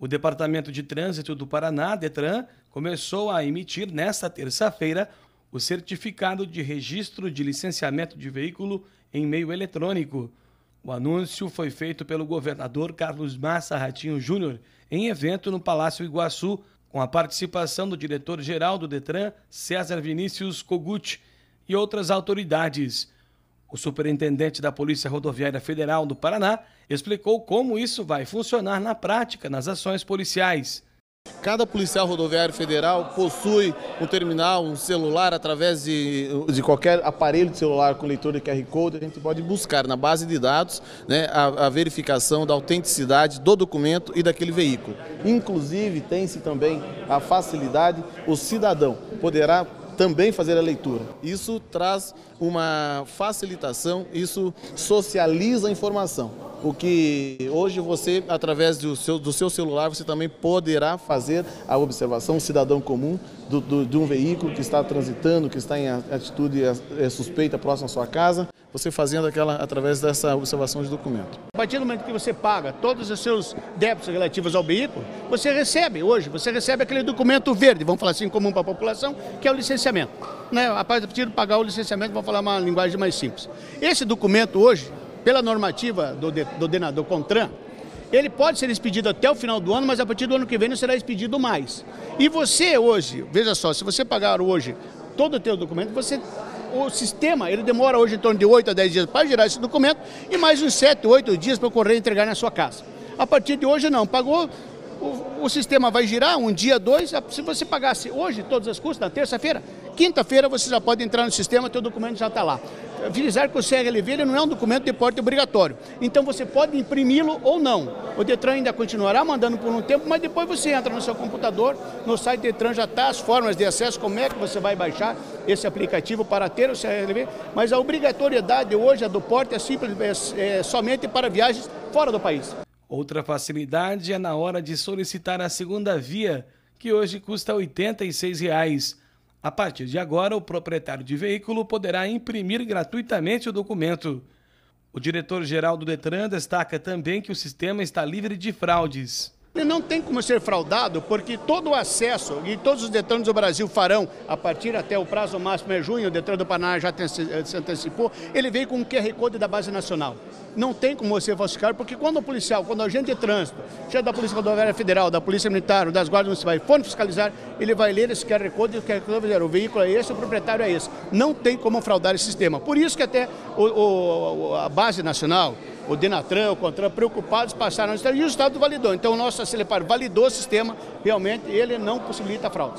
O Departamento de Trânsito do Paraná, Detran, começou a emitir nesta terça-feira o certificado de registro de licenciamento de veículo em meio eletrônico. O anúncio foi feito pelo governador Carlos Massa Ratinho Júnior em evento no Palácio Iguaçu, com a participação do diretor-geral do Detran, César Vinícius Kogut, e outras autoridades. O superintendente da Polícia Rodoviária Federal do Paraná explicou como isso vai funcionar na prática nas ações policiais. Cada policial rodoviário federal possui um terminal, um celular, através de, de qualquer aparelho de celular com leitor de QR Code, a gente pode buscar na base de dados né, a, a verificação da autenticidade do documento e daquele veículo. Inclusive, tem-se também a facilidade, o cidadão poderá também fazer a leitura. Isso traz uma facilitação, isso socializa a informação. O que hoje você, através do seu, do seu celular, você também poderá fazer a observação, um cidadão comum, do, do, de um veículo que está transitando, que está em atitude é, suspeita próximo à sua casa você fazendo aquela através dessa observação de documento. A partir do momento que você paga todos os seus débitos relativos ao veículo, você recebe hoje, você recebe aquele documento verde, vamos falar assim, comum para a população, que é o licenciamento. Né? A partir de pagar o licenciamento, vamos falar uma linguagem mais simples. Esse documento hoje, pela normativa do, do, do, CONTRAN, ele pode ser expedido até o final do ano, mas a partir do ano que vem não será expedido mais. E você hoje, veja só, se você pagar hoje todo o teu documento, você o sistema ele demora hoje em torno de 8 a 10 dias para gerar esse documento e mais uns 7, 8 dias para o correio entregar na sua casa. A partir de hoje não, pagou, o, o sistema vai girar um dia, dois, se você pagasse hoje todas as custas, na terça-feira, quinta-feira você já pode entrar no sistema, teu documento já está lá frisar que o CRLV não é um documento de porte obrigatório. Então você pode imprimi-lo ou não. O Detran ainda continuará mandando por um tempo, mas depois você entra no seu computador, no site Detran já está as formas de acesso, como é que você vai baixar esse aplicativo para ter o CRLV. Mas a obrigatoriedade hoje do porte é simples, é, é somente para viagens fora do país. Outra facilidade é na hora de solicitar a segunda via, que hoje custa 86 reais. A partir de agora, o proprietário de veículo poderá imprimir gratuitamente o documento. O diretor-geral do Detran destaca também que o sistema está livre de fraudes. Não tem como ser fraudado, porque todo o acesso, e todos os Detrans do Brasil farão, a partir até o prazo máximo é junho, o Detran do Paraná já se antecipou, ele veio com um QR Code da base nacional. Não tem como você falsificar, porque quando o policial, quando o agente de trânsito, seja da Polícia Rodoviária Federal, da Polícia Militar das guardas municipais, for fiscalizar, ele vai ler esse QR Code e o QR Code dizer, o veículo é esse, o proprietário é esse. Não tem como fraudar esse sistema. Por isso que até o, o, a base nacional, o Denatran, o Contran, preocupados passaram no Estado e o Estado validou. Então o nosso Acelepar validou o sistema, realmente ele não possibilita fraudes.